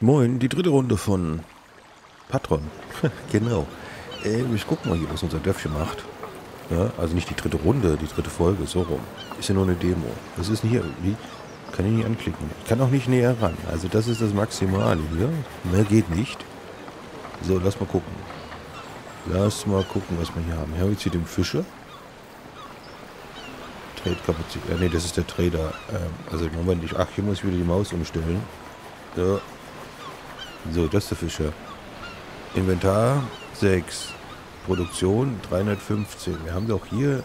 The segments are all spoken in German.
Moin, die dritte Runde von Patron. genau. Äh, ich guck mal hier, was unser Dörfchen macht. Ja, also nicht die dritte Runde, die dritte Folge, so rum. Ist ja nur eine Demo. Das ist hier, wie, kann ich nicht anklicken. Ich kann auch nicht näher ran. Also das ist das Maximale hier. Mehr geht nicht. So, lass mal gucken. Lass mal gucken, was wir hier haben. Hier haben jetzt hier den Fischer. Trade-Kapazität. Ja, nee, das ist der Trader. Ähm, also Moment, ich, ach, hier muss ich wieder die Maus umstellen. So. So, das ist der Fischer. Inventar 6. Produktion 315. Wir haben doch hier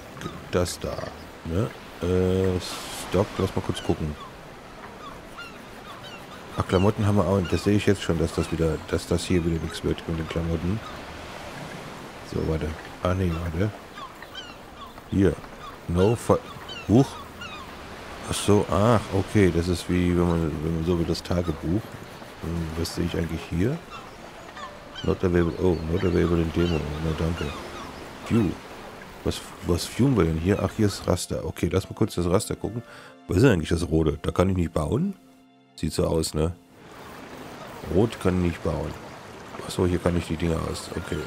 das da. Ne? Äh, Stock, lass mal kurz gucken. Ach, Klamotten haben wir auch. Das sehe ich jetzt schon, dass das wieder, dass das hier wieder nichts wird mit den Klamotten. So, warte. Ah, nee, warte. Hier. No Huch. Ach so, ach, okay. Das ist wie, wenn man, wenn man so wie das Tagebuch. Hm, was sehe ich eigentlich hier? Not available. Oh, not available in Demo. Na, danke. View. Was, was viewen wir denn hier? Ach, hier ist Raster. Okay, lass mal kurz das Raster gucken. Was ist eigentlich das Rote? Da kann ich nicht bauen? Sieht so aus, ne? Rot kann ich nicht bauen. Achso, hier kann ich die Dinger aus. Okay.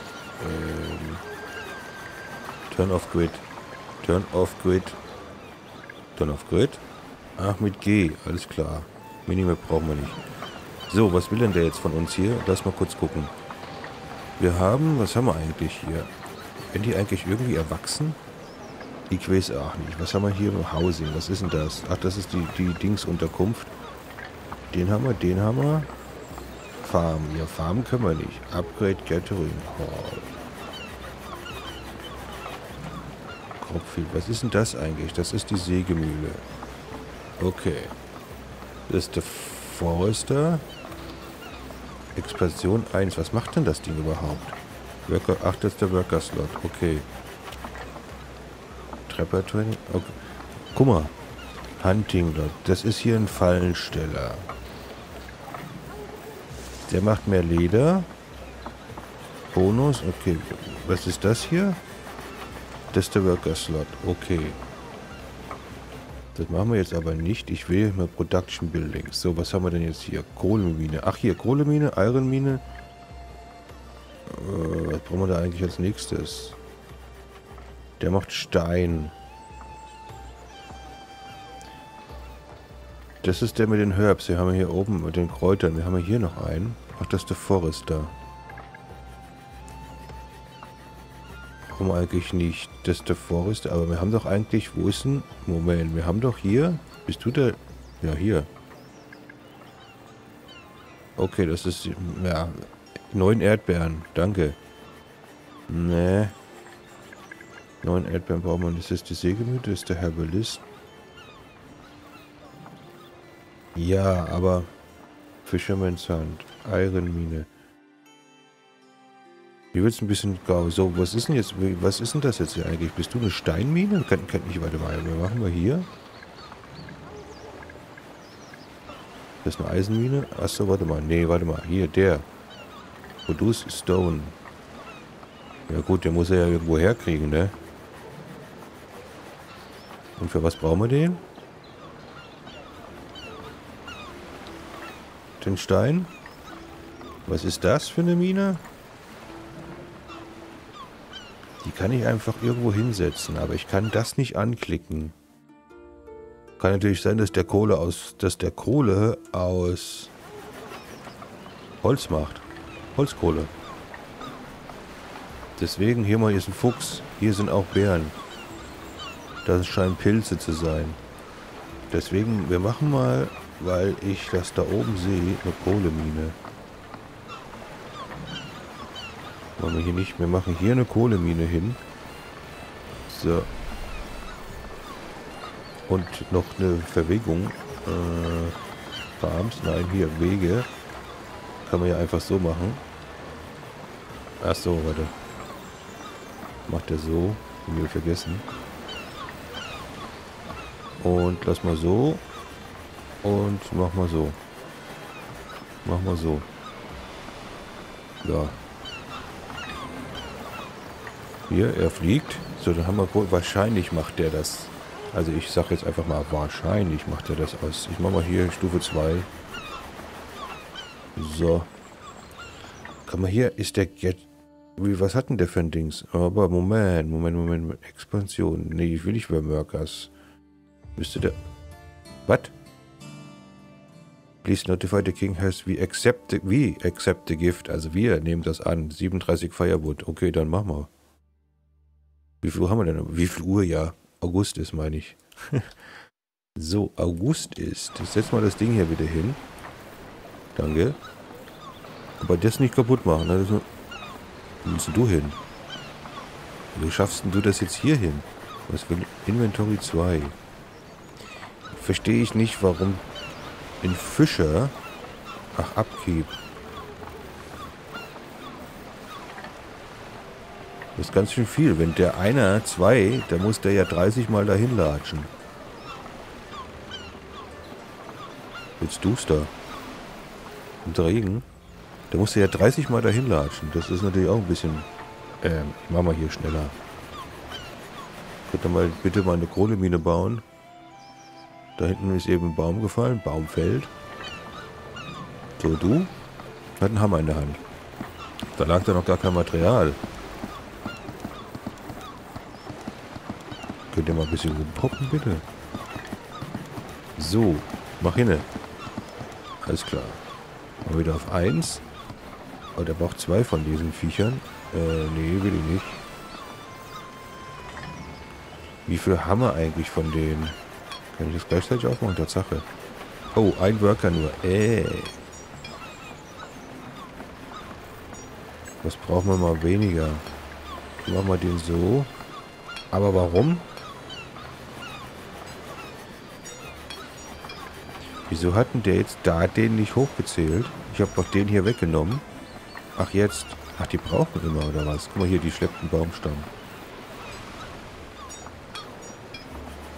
Ähm, turn off grid. Turn off grid. Turn off grid. Ach, mit G. Alles klar. Minimap brauchen wir nicht. So, was will denn der jetzt von uns hier? Lass mal kurz gucken. Wir haben, was haben wir eigentlich hier? Sind die eigentlich irgendwie erwachsen? Ich weiß auch nicht. Was haben wir hier? Housing. Was ist denn das? Ach, das ist die, die Dingsunterkunft. Den haben wir, den haben wir. Farm. Ja, Farm können wir nicht. Upgrade Gathering Hall. Kropfield. Was ist denn das eigentlich? Das ist die Sägemühle. Okay. Das ist der Forester. Expansion 1. Was macht denn das Ding überhaupt? Worker, ach, das ist der Worker Slot. Okay. Trapper Training. Okay. Guck mal. Hunting Lot. Das ist hier ein Fallensteller. Der macht mehr Leder. Bonus. Okay. Was ist das hier? Das ist der Worker Slot. Okay. Das machen wir jetzt aber nicht. Ich will mal Production Buildings. So, was haben wir denn jetzt hier? Kohlemine. Ach, hier, Kohlemine, Ironmine. Äh, was brauchen wir da eigentlich als nächstes? Der macht Stein. Das ist der mit den Herbs. Den haben wir hier oben mit den Kräutern. Wir haben hier noch einen. Ach, das ist der Forester. Warum eigentlich nicht? Das ist der Forester. Aber wir haben doch eigentlich... Wo ist denn... Moment, wir haben doch hier... Bist du der... Ja, hier. Okay, das ist... Ja, neun Erdbeeren. Danke. Nee. Neun Erdbeeren brauchen wir. Das ist die Sägemüte, ist der Herbalist. Ja, aber... Fisherman's Hand. Ironmine. Hier wird es ein bisschen grau. So, was ist denn jetzt, was ist denn das jetzt hier eigentlich? Bist du eine Steinmine? Kann, kann ich, warte mal, wir machen wir hier. Das ist eine Eisenmine? Achso, warte mal. Nee, warte mal. Hier, der. Produce Stone. Ja gut, der muss er ja irgendwo herkriegen, ne? Und für was brauchen wir den? Den Stein? Was ist das für eine Mine? Die kann ich einfach irgendwo hinsetzen, aber ich kann das nicht anklicken. Kann natürlich sein, dass der Kohle aus, dass der Kohle aus Holz macht. Holzkohle. Deswegen, hier mal ist ein Fuchs. Hier sind auch Bären. Das scheinen Pilze zu sein. Deswegen, wir machen mal, weil ich das da oben sehe, eine Kohlemine. Machen wir hier nicht. Wir machen hier eine Kohlemine hin. So. Und noch eine Verwegung. Äh, Farms. Nein, hier Wege. Kann man ja einfach so machen. Ach so, warte. Macht er so. Wir vergessen. Und lass mal so. Und mach mal so. Mach mal so. Ja. Hier, er fliegt. So, dann haben wir wohl, wahrscheinlich macht der das. Also ich sage jetzt einfach mal, wahrscheinlich macht er das aus. Ich mache mal hier Stufe 2. So. Komm mal hier, ist der Get... Wie, was hat denn der für ein Dings? Aber Moment, Moment, Moment. Expansion. Nee, ich will nicht Workers. Müsste der... Was? Please notify the king has we accept the, we accept the gift. Also wir nehmen das an. 37 Firewood. Okay, dann machen wir. Wie viel Uhr haben wir denn? Wie viel Uhr? Ja. August ist, meine ich. so, August ist. Ich setze mal das Ding hier wieder hin. Danke. Aber das nicht kaputt machen. Ne? Wo musst du hin? Wie schaffst du das jetzt hier hin? Was will Inventory 2? Verstehe ich nicht, warum in Fischer... Ach, Abkeep. Das ist ganz schön viel. Wenn der einer, zwei, da muss der ja 30 Mal dahin latschen. Jetzt du's da. Und Regen. Da musst du ja 30 Mal dahin latschen. Das ist natürlich auch ein bisschen... Ähm, ich mach mal hier schneller. Könnt ihr mal bitte mal eine Kohlemine bauen? Da hinten ist eben ein Baum gefallen. Baum fällt. So, du? Hat einen Hammer in der Hand. Da lag da noch gar kein Material. Könnt ihr mal ein bisschen rumpoppen, bitte? So, mach hinne. Alles klar. Mal wieder auf 1. Oh, der braucht zwei von diesen Viechern. Äh, nee, will ich nicht. Wie viel haben wir eigentlich von denen? Kann ich das gleichzeitig aufmachen? Tatsache. Oh, ein Worker nur. Äh. Was brauchen wir mal weniger? Machen wir den so. Aber warum? Wieso hatten der jetzt da den nicht hochgezählt? Ich habe doch den hier weggenommen. Ach jetzt. Ach, die brauchen immer, oder was? Guck mal hier, die schleppten Baumstamm.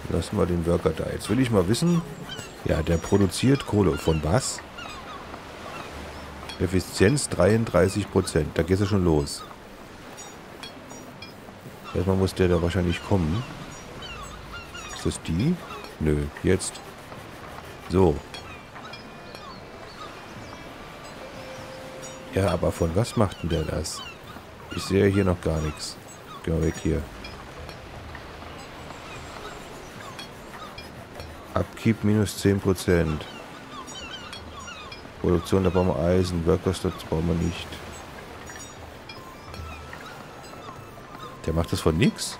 Lassen wir den Worker da. Jetzt will ich mal wissen. Ja, der produziert Kohle. Von was? Effizienz 33%. Da geht es schon los. Erstmal muss der da wahrscheinlich kommen. Ist das die? Nö, jetzt. So. Ja, aber von was macht denn der das? Ich sehe hier noch gar nichts. Geh mal weg hier. Upkeep minus 10%. Produktion, da brauchen wir Eisen. Workers, das brauchen wir nicht. Der macht das von nix.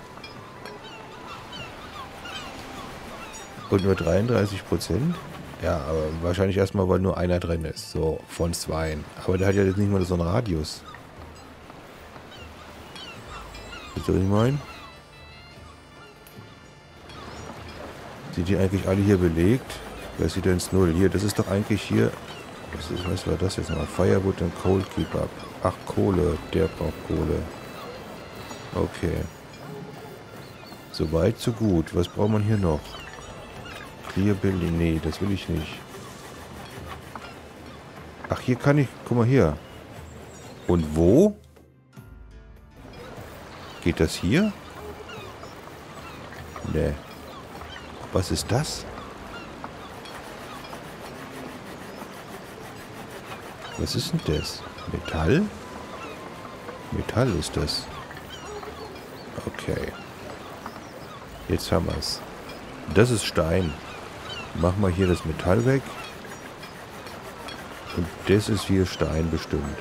Und nur 33 Ja, aber wahrscheinlich erstmal, weil nur einer drin ist. So, von zwei. Aber der hat ja jetzt nicht mal so einen Radius. Wisst ihr, was ich meine? Sind die eigentlich alle hier belegt? Wer sieht denn ins Null? Hier, das ist doch eigentlich hier... Was, ist, was war das jetzt nochmal? Firewood und Keep Up. Ach, Kohle. Der braucht Kohle. Okay. Soweit, so gut. Was braucht man hier noch? Clear Building. Nee, das will ich nicht. Ach, hier kann ich... Guck mal hier. Und wo? Geht das hier? Nee. Was ist das? Was ist denn das? Metall? Metall ist das. Okay. Jetzt haben wir es. Das ist Stein. Machen wir hier das Metall weg. Und das ist hier Stein bestimmt.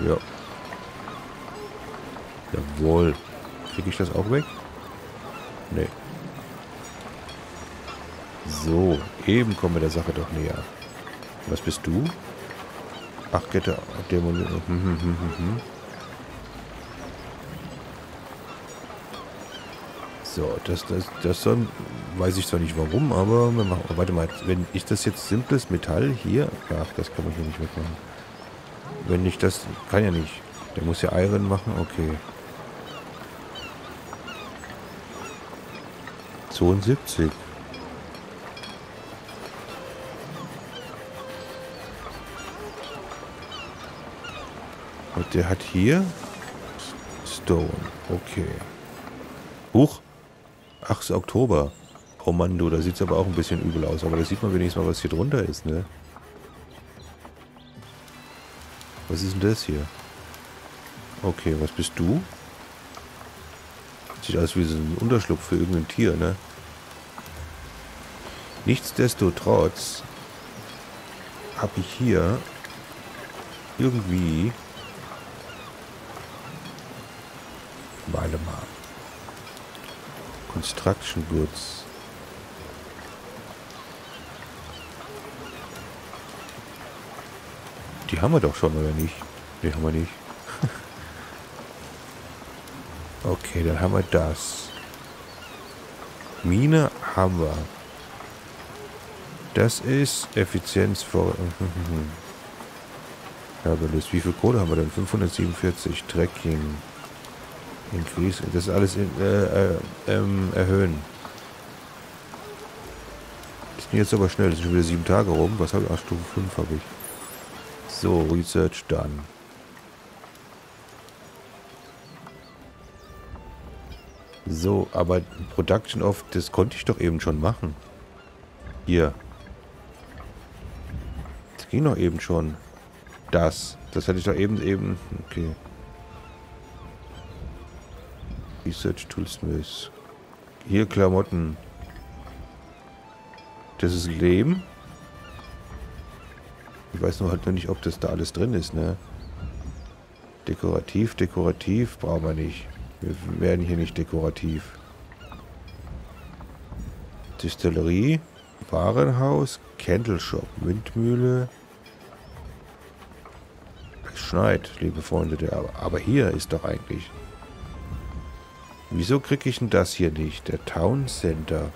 Ja. Jawohl. Kriege ich das auch weg? Nee. So, eben kommen wir der Sache doch näher. Was bist du? Ach, Kette, Dämon. Hm, hm, hm, hm, hm. So, das, das, das soll, weiß ich zwar nicht warum, aber wir machen, warte mal, wenn ich das jetzt simples Metall hier, ach, das kann man hier nicht mitmachen. Wenn ich das, kann ja nicht. Der muss ja Iron machen, okay. 72. Und der hat hier Stone. Okay. Huch. 8. Oktober. Oh Mann, du, da sieht es aber auch ein bisschen übel aus. Aber da sieht man wenigstens mal, was hier drunter ist, ne? Was ist denn das hier? Okay, was bist du? Sieht aus wie so ein Unterschlupf für irgendein Tier, ne? Nichtsdestotrotz habe ich hier irgendwie... Warte mal. Construction Goods. Die haben wir doch schon, oder nicht? Die haben wir nicht. okay, dann haben wir das. Mine haben wir. Das ist Effizienz vor... Herbalist. Wie viel Kohle haben wir denn? 547. Tracking. Increase. Das ist alles in, äh, äh, ähm, erhöhen. Das sind jetzt aber schnell. Das sind schon wieder sieben Tage rum. Was habe ich? Ach, Stufe 5 habe ich. So, Research dann. So, aber Production of, das konnte ich doch eben schon machen. Hier. Das ging doch eben schon. Das. Das hatte ich doch eben eben. Okay. Research Toolsmith. Hier Klamotten. Das ist Lehm. Ich weiß nur halt noch nicht, ob das da alles drin ist, ne? Dekorativ, dekorativ brauchen wir nicht. Wir werden hier nicht dekorativ. Distillerie, Warenhaus, Candle Shop, Windmühle. Es schneit, liebe Freunde. Der, aber hier ist doch eigentlich... Wieso kriege ich denn das hier nicht? Der Town Center.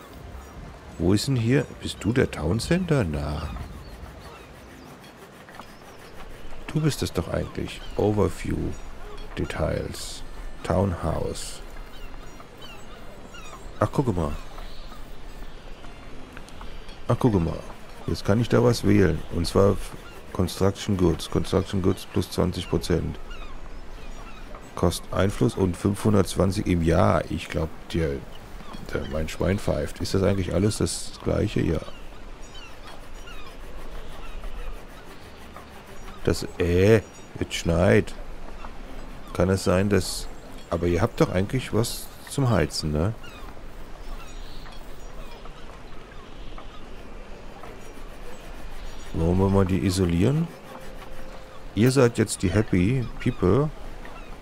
Wo ist denn hier? Bist du der Town Center? Na. Du bist es doch eigentlich. Overview. Details. Townhouse. Ach, gucke mal. Ach, gucke mal. Jetzt kann ich da was wählen. Und zwar Construction Goods. Construction Goods plus 20%. Kostet Einfluss und 520 im Jahr. Ich glaube, dir, der, mein Schwein pfeift. Ist das eigentlich alles das gleiche? Ja. Das, äh, es schneit. Kann es sein, dass... Aber ihr habt doch eigentlich was zum Heizen, ne? Wollen wir mal die isolieren? Ihr seid jetzt die Happy People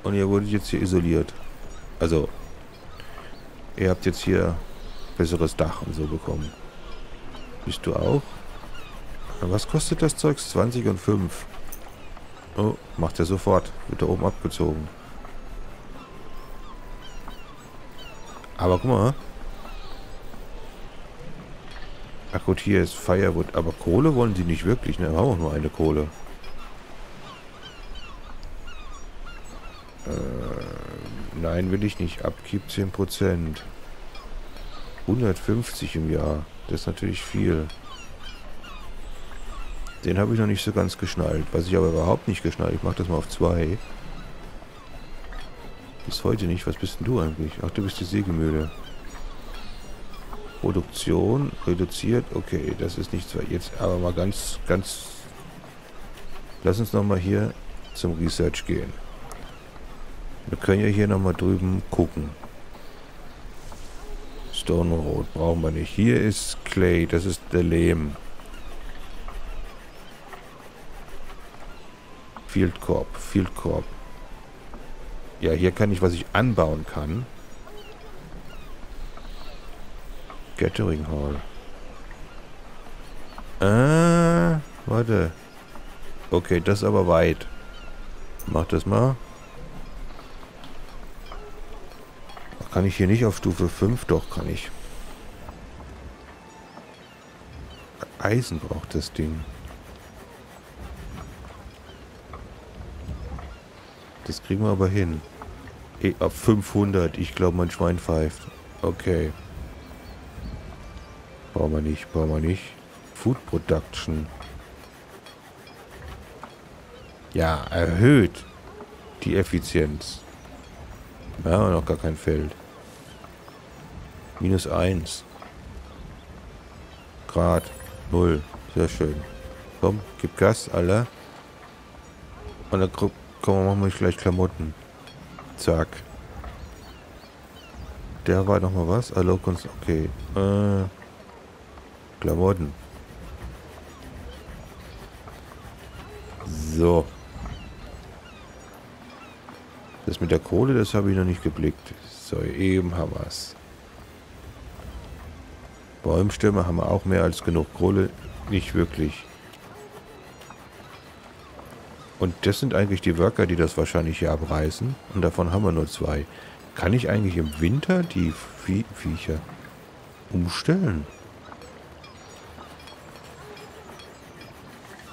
und ihr wurdet jetzt hier isoliert. Also, ihr habt jetzt hier besseres Dach und so bekommen. Bist du auch? Was kostet das Zeug? 20 und 5. Oh, macht er sofort. Wird da oben abgezogen. Aber guck mal. Ach gut, hier ist Firewood. Aber Kohle wollen sie nicht wirklich, ne? Wir haben auch nur eine Kohle. Nein, will ich nicht. Abgib 10%. 150 im Jahr. Das ist natürlich viel. Den habe ich noch nicht so ganz geschnallt. Was ich aber überhaupt nicht geschnallt. Ich mache das mal auf 2. Bis heute nicht. Was bist denn du eigentlich? Ach, du bist die Sägemühle. Produktion reduziert. Okay, das ist nichts. Jetzt aber mal ganz, ganz... Lass uns nochmal hier zum Research gehen. Wir können ja hier nochmal drüben gucken. Stone Road brauchen wir nicht. Hier ist Clay, das ist der Lehm. Field Corp, Field Corp. Ja, hier kann ich, was ich anbauen kann. Gathering Hall. Ah, warte. Okay, das ist aber weit. Mach das mal. Kann ich hier nicht auf Stufe 5? Doch, kann ich. Eisen braucht das Ding. Das kriegen wir aber hin. E auf 500. Ich glaube, mein Schwein pfeift. Okay. Brauchen wir nicht, brauchen wir nicht. Food Production. Ja, erhöht die Effizienz. Ja, noch gar kein Feld. Minus 1. Grad. 0. Sehr schön. Komm, gib Gas, Alter. Und dann komm, machen wir gleich Klamotten. Zack. Der war noch mal was? Allokons, okay. Äh, Klamotten. So. Das mit der Kohle, das habe ich noch nicht geblickt. So, eben haben wir es. Bäumstämme haben wir auch mehr als genug. Kohle nicht wirklich. Und das sind eigentlich die Worker, die das wahrscheinlich hier abreißen. Und davon haben wir nur zwei. Kann ich eigentlich im Winter die Vie Viecher umstellen?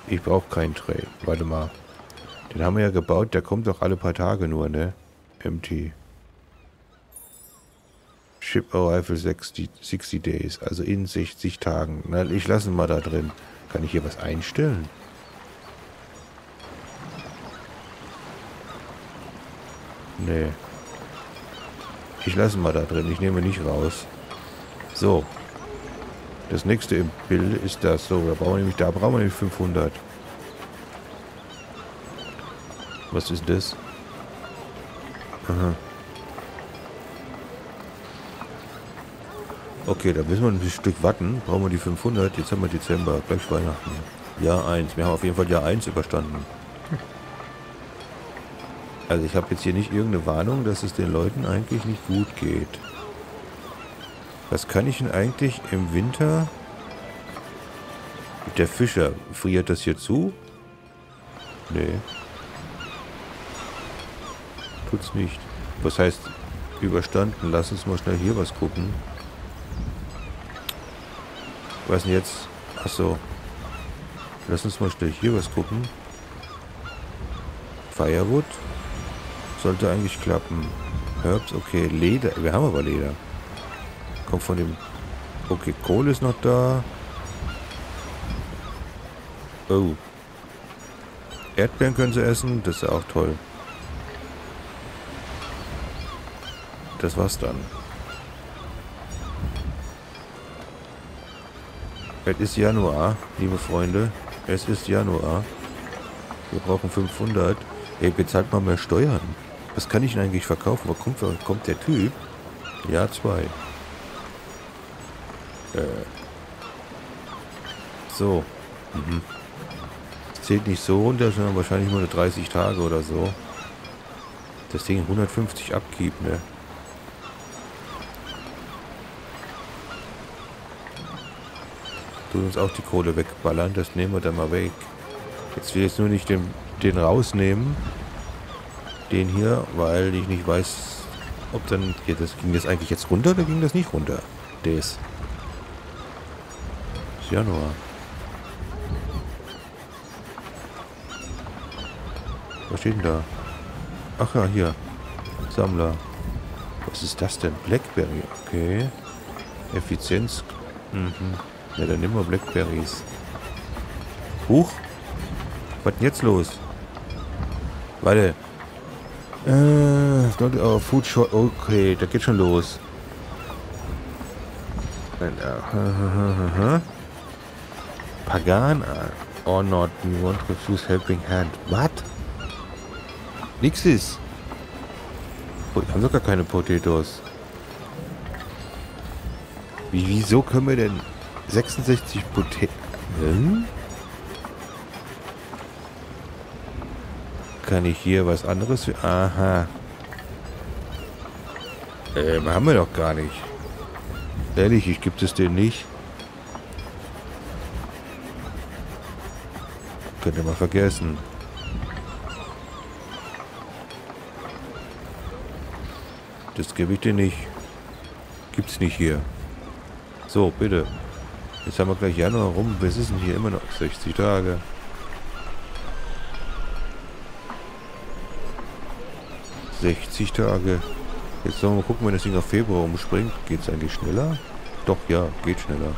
Ich brauche keinen Tray. Warte mal. Den haben wir ja gebaut. Der kommt doch alle paar Tage nur, ne? MT. Ship Arrival 60, 60 Days. Also in 60 Tagen. Na, ich lasse ihn mal da drin. Kann ich hier was einstellen? Nee. Ich lasse mal da drin. Ich nehme nicht raus. So. Das nächste im Bild ist das. So, da brauchen wir nämlich, da brauchen wir nämlich 500. Was ist das? Aha. Okay, da müssen wir ein Stück warten. Brauchen wir die 500. Jetzt haben wir Dezember. Gleich Weihnachten. Jahr 1. Wir haben auf jeden Fall Jahr 1 überstanden. Also ich habe jetzt hier nicht irgendeine Warnung, dass es den Leuten eigentlich nicht gut geht. Was kann ich denn eigentlich im Winter... Der Fischer, friert das hier zu? Nee. Tut's nicht. Was heißt überstanden? Lass uns mal schnell hier was gucken. Was denn jetzt? Achso. Lass uns mal schnell hier was gucken. Firewood. Sollte eigentlich klappen. Herbs, okay. Leder. Wir haben aber Leder. Kommt von dem... Okay, Kohle ist noch da. Oh. Erdbeeren können sie essen. Das ist auch toll. Das war's dann. Es ist Januar, liebe Freunde. Es ist Januar. Wir brauchen 500. Ey, bezahlt mal mehr Steuern. Was kann ich denn eigentlich verkaufen? Wo kommt, wo kommt der Typ? Jahr 2. Äh. So. Mhm. Das zählt nicht so runter, sondern wahrscheinlich nur 30 Tage oder so. Das Ding 150 Abkeep, ne? Tut uns auch die Kohle wegballern, das nehmen wir dann mal weg. Jetzt will ich jetzt nur nicht den, den rausnehmen. Den hier, weil ich nicht weiß, ob dann... Hier, das ging das eigentlich jetzt runter oder ging das nicht runter? Das. Ist Januar. Was steht denn da? Ach ja, hier. Sammler. Was ist das denn? Blackberry. Okay. Effizienz. Mhm. Ja, dann nehmen wir Blackberries. Huch. Was denn jetzt los? Warte. Äh, not our food short. Okay, da geht schon los. Pagan or not, we want to refuse helping hand. What? Nix ist. Oh, wir haben sogar keine Potatoes. Wie, wieso können wir denn 66 Potatoes? Hm? Kann ich hier was anderes? Aha. Ähm, haben wir doch gar nicht. Ehrlich, ich gibt es den nicht. Könnt ihr mal vergessen. Das gebe ich dir nicht. Gibt's nicht hier. So, bitte. Jetzt haben wir gleich Januar rum. Ist denn hier immer noch? 60 Tage. ...60 Tage. Jetzt sollen wir mal gucken, wenn das Ding auf Februar umspringt. Geht es eigentlich schneller? Doch, ja, geht schneller.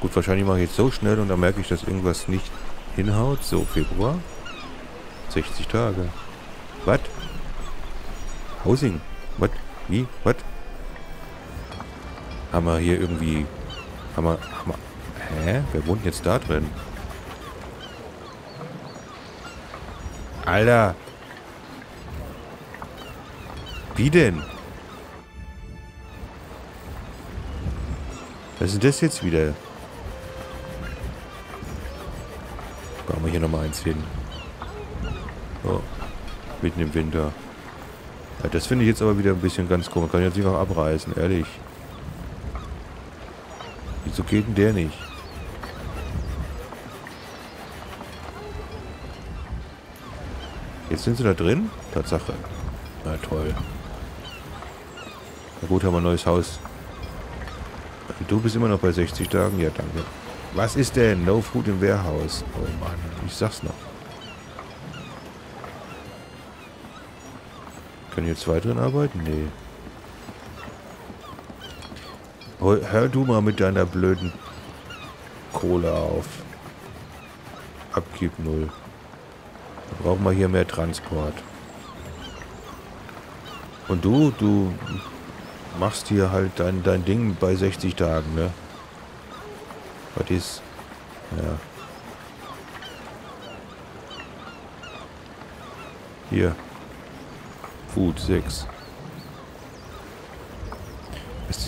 Gut, wahrscheinlich mache ich jetzt so schnell und dann merke ich, dass irgendwas nicht hinhaut. So, Februar. 60 Tage. Was? Housing. Was? Wie? Was? Haben wir hier irgendwie... Haben wir... Haben wir hä? Wer wohnt jetzt da drin? Alter. Wie denn? Was ist das jetzt wieder? Bauen wir hier nochmal eins hin. Oh. Mitten im Winter. Ja, das finde ich jetzt aber wieder ein bisschen ganz komisch. Kann jetzt nicht noch abreißen, ehrlich. Wieso geht denn der nicht? Jetzt sind sie da drin? Tatsache. Na toll. Na gut, haben wir ein neues Haus. Du bist immer noch bei 60 Tagen? Ja, danke. Was ist denn? No Food im Warehouse. Oh Mann, ich sag's noch. Können hier zwei drin arbeiten? Nee. Hör du mal mit deiner blöden Kohle auf. Abgib null. Dann brauchen wir hier mehr Transport. Und du, du machst hier halt dein, dein Ding bei 60 Tagen, ne? Was ist? Ja. Hier. Food 6.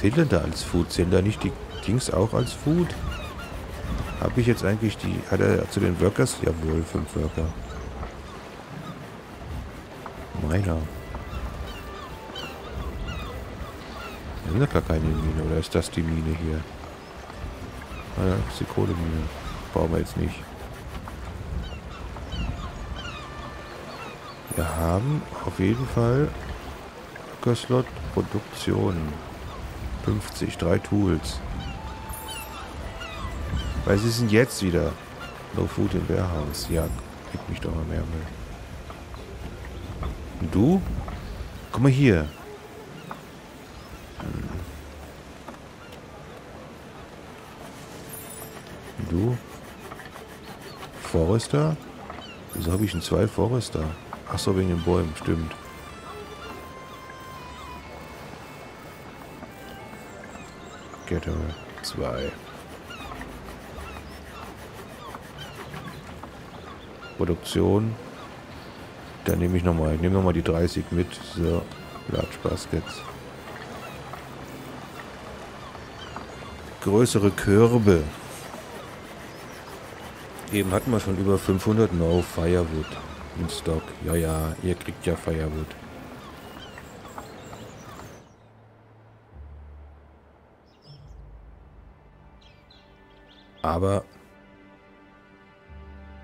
Da als Food? Zählen da nicht die Dings auch als Food? Habe ich jetzt eigentlich die... Hat er zu den Workers? Jawohl, fünf Worker. Meiner. Da sind doch gar keine Mine. Oder ist das die Mine hier? Ah ja, ist die Kohlemine. Brauchen wir jetzt nicht. Wir haben auf jeden Fall Slot Produktion 50, drei Tools. Weil sie sind jetzt wieder No Food im Warehouse. Ja, gib mich doch mal mehr Müll. Und du? Guck mal hier. Hm. Und du? Forester? Wieso habe ich denn zwei Forester? Achso, wegen den Bäumen, stimmt. Getter 2. Produktion. Dann nehme ich nochmal, ich nehme nochmal die 30 mit. So, Large Baskets. Größere Körbe. Eben hatten wir schon über 500 No Firewood im Stock. Ja, ja, ihr kriegt ja Firewood. Aber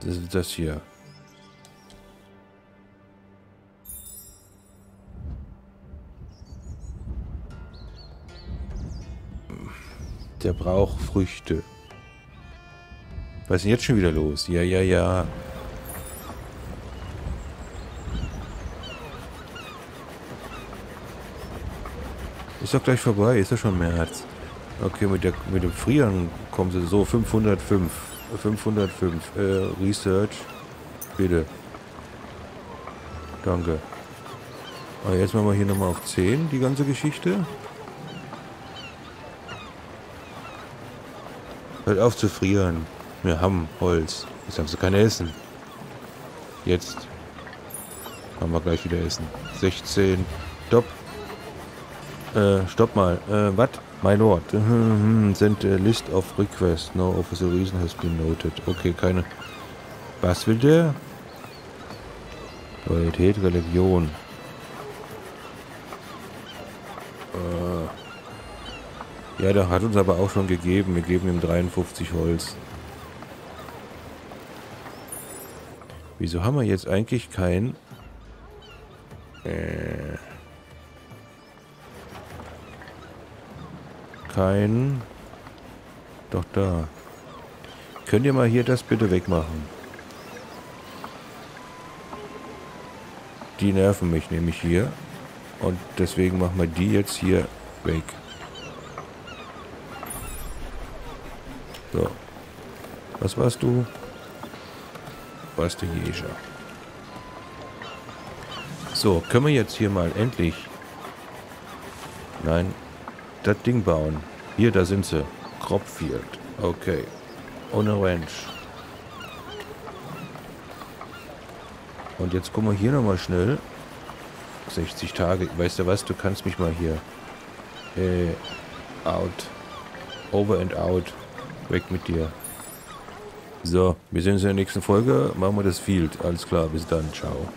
das ist das hier. Der braucht Früchte. Was ist denn jetzt schon wieder los? Ja, ja, ja. Ist doch gleich vorbei, ist ja schon März. Okay, mit, der, mit dem Frieren kommen sie so 505. 505. Äh, Research. Bitte. Danke. Aber jetzt machen wir hier nochmal auf 10, die ganze Geschichte. Hört auf zu frieren. Wir haben Holz. Jetzt haben sie kein Essen. Jetzt haben wir gleich wieder Essen. 16. Stopp. Äh, stopp mal. Äh, was? My Lord. Send a list of requests. No official reason has been noted. Okay, keine... Was will der? Loyalität, Religion. Äh. Ja, der hat uns aber auch schon gegeben. Wir geben ihm 53 Holz. Wieso haben wir jetzt eigentlich kein... Äh... kein... Doch da. Könnt ihr mal hier das bitte wegmachen? Die nerven mich nämlich hier. Und deswegen machen wir die jetzt hier weg. So. Was warst du? Warst du Jäger. So, können wir jetzt hier mal endlich... Nein, das Ding bauen. Hier, da sind sie. Cropfield. Okay. Ohne Ranch. Und jetzt gucken wir hier nochmal schnell. 60 Tage. Weißt du was? Du kannst mich mal hier. Äh, out. Over and out. Weg mit dir. So, wir sehen uns in der nächsten Folge. Machen wir das Field. Alles klar, bis dann. Ciao.